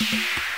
you